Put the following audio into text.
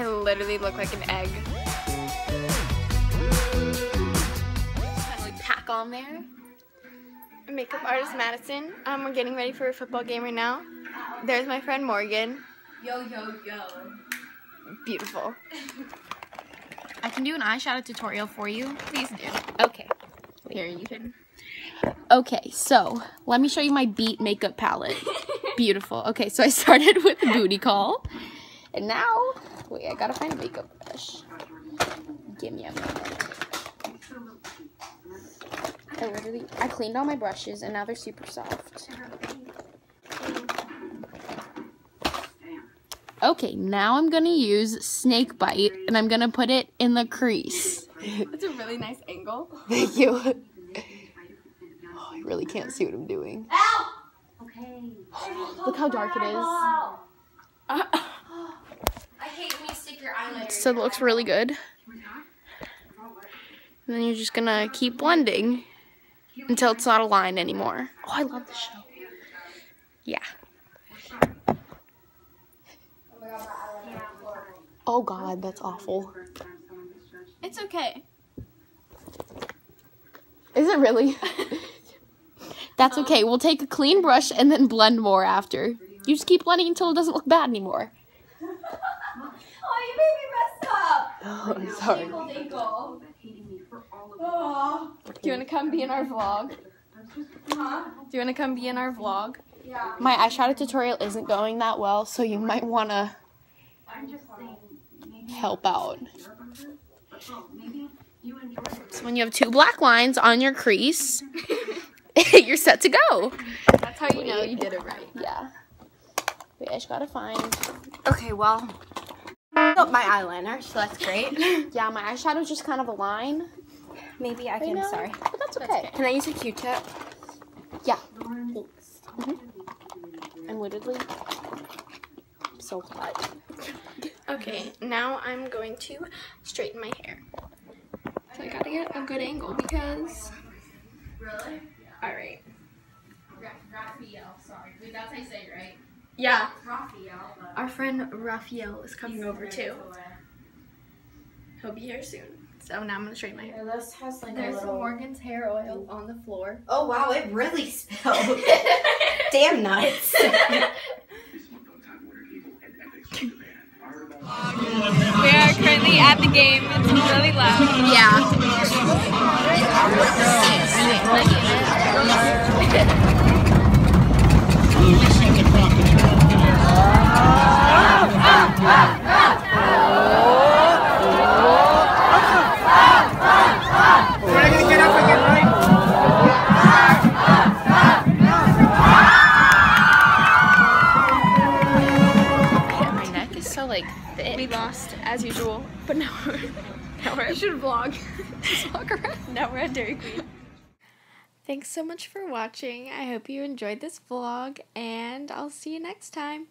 I literally look like an egg. Finally pack on there. Makeup artist Madison. Um, we're getting ready for a football game right now. There's my friend Morgan. Yo, yo, yo. Beautiful. I can do an eyeshadow tutorial for you. Please do. Okay. Here, you can. Okay, so let me show you my Beat makeup palette. Beautiful. Okay, so I started with Booty Call. And now, wait, I gotta find a makeup brush. Give me a minute. I literally, I cleaned all my brushes and now they're super soft. Okay, now I'm gonna use Snake Bite and I'm gonna put it in the crease. That's a really nice angle. Thank you. Oh, I really can't see what I'm doing. Okay. Look how dark it is. I hate when you stick your eyeliner. So it looks really good. And then you're just gonna keep blending until it's not a line anymore. Oh, I love this show. Yeah. Oh god, that's awful. It's okay. Is it really? that's okay. We'll take a clean brush and then blend more after. You just keep blending until it doesn't look bad anymore. Oh, you made me mess up. Oh, I'm sorry. Dinkle, dinkle. Do you want to come be in our vlog? Huh? Do you want to come be in our vlog? Yeah. My eyeshadow tutorial isn't going that well, so you might want to help out. So when you have two black lines on your crease, you're set to go. That's how you know you did it right. Yeah. Wait, I just gotta find. Okay, well, got my eyeliner, so that's great. Yeah, my eyeshadow's just kind of a line. Maybe I can. now, Sorry. But that's okay. Can I use a Q-tip? Yeah. Thanks. Mhm. I'm literally so hot. Okay, now I'm going to straighten my hair. So I gotta get a good angle because. Really? All right. Raphael, sorry. That's how you say it, right? Yeah. Raphael. Our friend Raphael is coming over too. He'll be here soon. So now I'm gonna straighten my hair. This has like There's some Morgan's hair oil on the floor. Oh wow, it really spilled. Damn nuts. We are currently at the game. It's really loud. Yeah. Lost as usual, but now we're now we're. You should vlog. Just walk around. Now we're at Dairy Queen. Thanks so much for watching. I hope you enjoyed this vlog, and I'll see you next time.